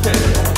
Cocktail.